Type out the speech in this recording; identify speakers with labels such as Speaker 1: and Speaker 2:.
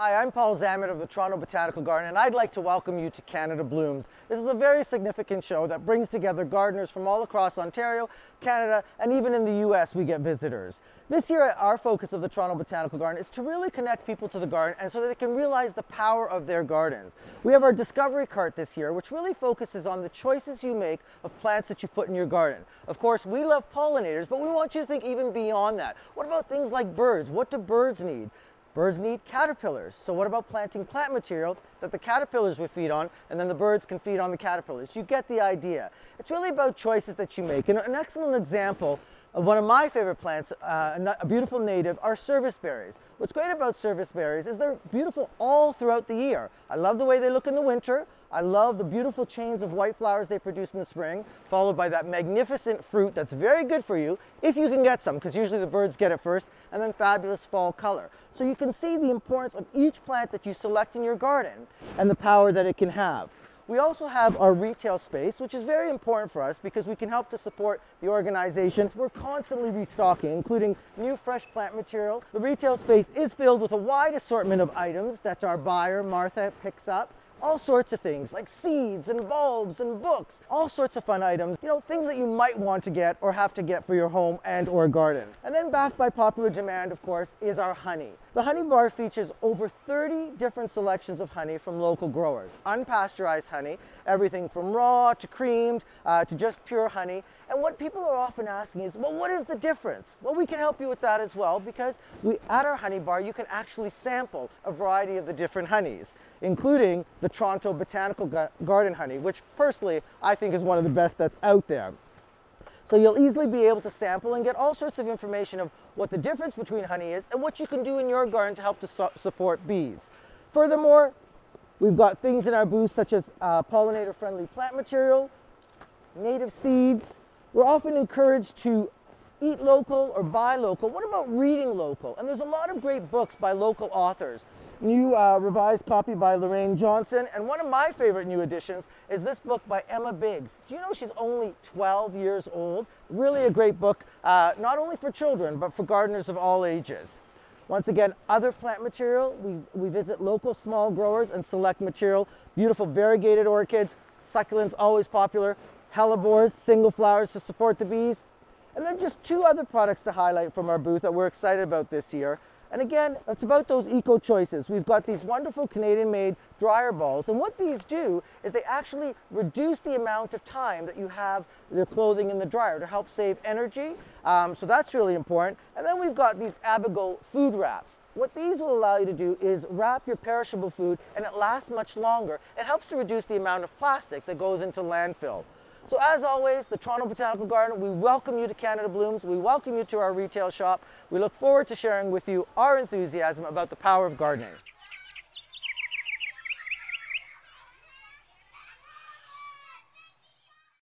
Speaker 1: Hi, I'm Paul Zammit of the Toronto Botanical Garden, and I'd like to welcome you to Canada Blooms. This is a very significant show that brings together gardeners from all across Ontario, Canada, and even in the US we get visitors. This year, our focus of the Toronto Botanical Garden is to really connect people to the garden and so that they can realize the power of their gardens. We have our Discovery Cart this year, which really focuses on the choices you make of plants that you put in your garden. Of course, we love pollinators, but we want you to think even beyond that. What about things like birds? What do birds need? Birds need caterpillars. So what about planting plant material that the caterpillars would feed on and then the birds can feed on the caterpillars? You get the idea. It's really about choices that you make. And an excellent example of one of my favorite plants, uh, a beautiful native, are service berries. What's great about service berries is they're beautiful all throughout the year. I love the way they look in the winter. I love the beautiful chains of white flowers they produce in the spring, followed by that magnificent fruit that's very good for you, if you can get some, because usually the birds get it first, and then fabulous fall color. So you can see the importance of each plant that you select in your garden and the power that it can have. We also have our retail space, which is very important for us because we can help to support the organization. We're constantly restocking, including new fresh plant material. The retail space is filled with a wide assortment of items that our buyer, Martha, picks up all sorts of things like seeds and bulbs and books, all sorts of fun items, you know, things that you might want to get or have to get for your home and or garden. And then backed by popular demand, of course, is our honey. The honey bar features over 30 different selections of honey from local growers. Unpasteurized honey, everything from raw to creamed uh, to just pure honey. And what people are often asking is, well, what is the difference? Well, we can help you with that as well because we, at our honey bar, you can actually sample a variety of the different honeys, including the Toronto Botanical Garden honey, which personally I think is one of the best that's out there. So you'll easily be able to sample and get all sorts of information of what the difference between honey is and what you can do in your garden to help to su support bees. Furthermore, we've got things in our booth such as uh, pollinator-friendly plant material, native seeds. We're often encouraged to eat local or buy local. What about reading local? And there's a lot of great books by local authors new uh, revised copy by Lorraine Johnson. And one of my favorite new additions is this book by Emma Biggs. Do you know she's only 12 years old? Really a great book, uh, not only for children, but for gardeners of all ages. Once again, other plant material, we, we visit local small growers and select material. Beautiful variegated orchids, succulents always popular, hellebores, single flowers to support the bees. And then just two other products to highlight from our booth that we're excited about this year. And again, it's about those eco choices. We've got these wonderful Canadian-made dryer balls, and what these do is they actually reduce the amount of time that you have your clothing in the dryer to help save energy. Um, so that's really important. And then we've got these Abeego food wraps. What these will allow you to do is wrap your perishable food and it lasts much longer. It helps to reduce the amount of plastic that goes into landfill. So as always, the Toronto Botanical Garden, we welcome you to Canada Blooms. We welcome you to our retail shop. We look forward to sharing with you our enthusiasm about the power of gardening.